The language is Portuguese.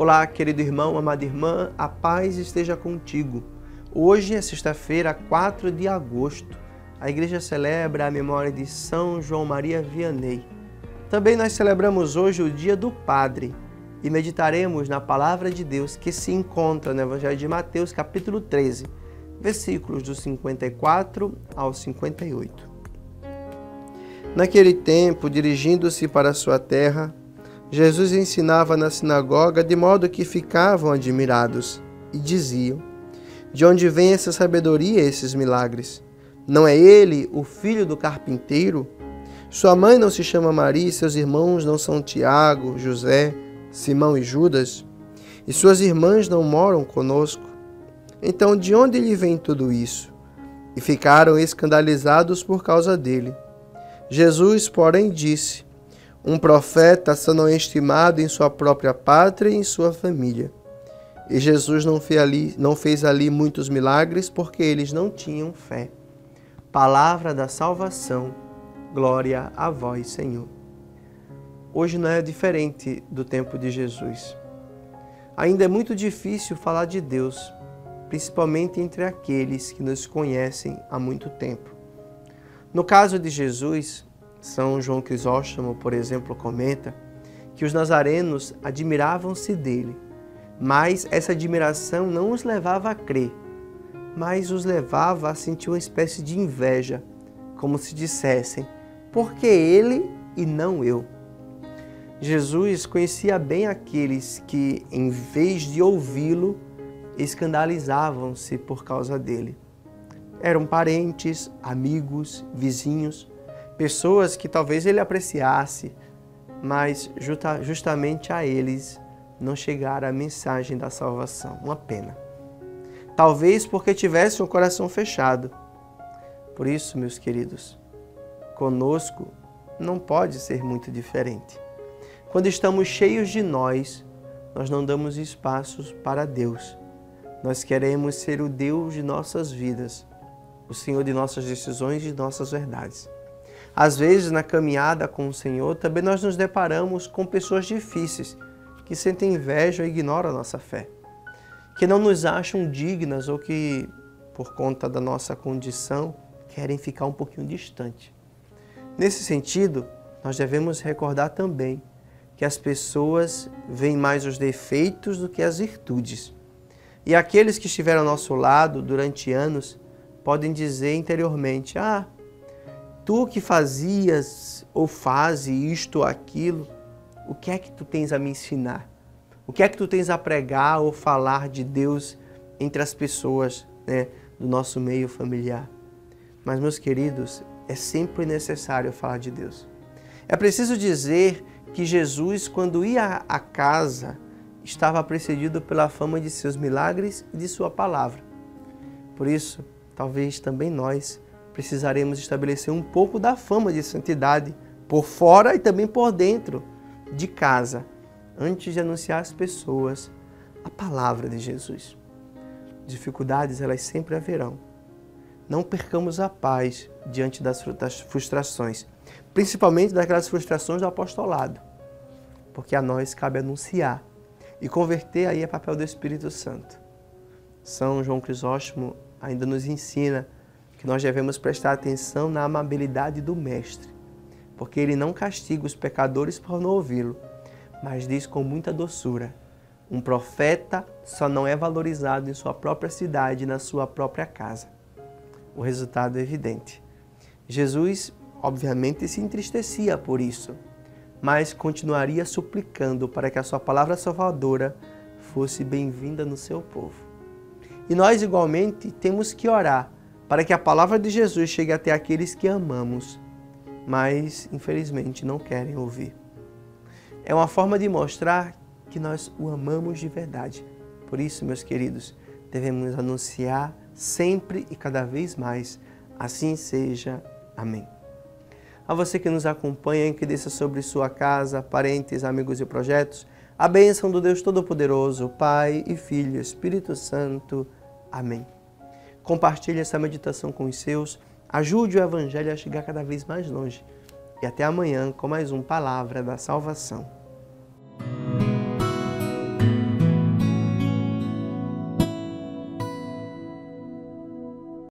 Olá, querido irmão, amada irmã, a paz esteja contigo. Hoje é sexta-feira, 4 de agosto. A igreja celebra a memória de São João Maria Vianney. Também nós celebramos hoje o Dia do Padre e meditaremos na palavra de Deus que se encontra no Evangelho de Mateus, capítulo 13, versículos do 54 ao 58. Naquele tempo, dirigindo-se para sua terra, Jesus ensinava na sinagoga de modo que ficavam admirados e diziam: De onde vem essa sabedoria e esses milagres? Não é ele o filho do carpinteiro? Sua mãe não se chama Maria e seus irmãos não são Tiago, José, Simão e Judas? E suas irmãs não moram conosco? Então, de onde lhe vem tudo isso? E ficaram escandalizados por causa dele. Jesus, porém, disse: um profeta só não é estimado em sua própria pátria e em sua família. E Jesus não fez ali, não fez ali muitos milagres porque eles não tinham fé. Palavra da salvação, glória a vós, Senhor. Hoje não é diferente do tempo de Jesus. Ainda é muito difícil falar de Deus, principalmente entre aqueles que nos conhecem há muito tempo. No caso de Jesus, são João Crisóstomo, por exemplo, comenta que os nazarenos admiravam-se dele, mas essa admiração não os levava a crer, mas os levava a sentir uma espécie de inveja, como se dissessem: por que ele e não eu? Jesus conhecia bem aqueles que, em vez de ouvi-lo, escandalizavam-se por causa dele. Eram parentes, amigos, vizinhos, pessoas que talvez ele apreciasse, mas justa, justamente a eles não chegara a mensagem da salvação. Uma pena. Talvez porque tivesse um coração fechado. Por isso, meus queridos, conosco não pode ser muito diferente. Quando estamos cheios de nós, nós não damos espaços para Deus. Nós queremos ser o Deus de nossas vidas, o Senhor de nossas decisões e de nossas verdades. Às vezes, na caminhada com o Senhor, também nós nos deparamos com pessoas difíceis que sentem inveja ou ignoram a nossa fé, que não nos acham dignas ou que, por conta da nossa condição, querem ficar um pouquinho distante. Nesse sentido, nós devemos recordar também que as pessoas veem mais os defeitos do que as virtudes. E aqueles que estiveram ao nosso lado durante anos podem dizer interiormente: Ah, tu que fazias ou fazes isto ou aquilo, o que é que tu tens a me ensinar? O que é que tu tens a pregar ou falar de Deus entre as pessoas né, do nosso meio familiar? Mas, meus queridos, é sempre necessário falar de Deus. É preciso dizer que Jesus, quando ia à casa, estava precedido pela fama de seus milagres e de sua palavra. Por isso, talvez também nós precisaremos estabelecer um pouco da fama de santidade por fora e também por dentro de casa, antes de anunciar às pessoas a palavra de Jesus. Dificuldades elas sempre haverão. Não percamos a paz diante das frustrações, principalmente daquelas frustrações do apostolado, porque a nós cabe anunciar e converter aí é papel do Espírito Santo. São João Crisóstomo ainda nos ensina que nós devemos prestar atenção na amabilidade do Mestre, porque ele não castiga os pecadores por não ouvi-lo, mas diz com muita doçura: um profeta só não é valorizado em sua própria cidade, na sua própria casa. O resultado é evidente. Jesus, obviamente, se entristecia por isso, mas continuaria suplicando para que a sua palavra salvadora fosse bem-vinda no seu povo. E nós, igualmente, temos que orar para que a palavra de Jesus chegue até aqueles que amamos, mas infelizmente não querem ouvir. É uma forma de mostrar que nós o amamos de verdade. Por isso, meus queridos, devemos anunciar sempre e cada vez mais. Assim seja. Amém. A você que nos acompanha, que desça sobre sua casa, parentes, amigos e projetos, a bênção do Deus Todo-Poderoso, Pai e Filho Espírito Santo. Amém. Compartilhe essa meditação com os seus. Ajude o Evangelho a chegar cada vez mais longe. E até amanhã com mais um Palavra da Salvação.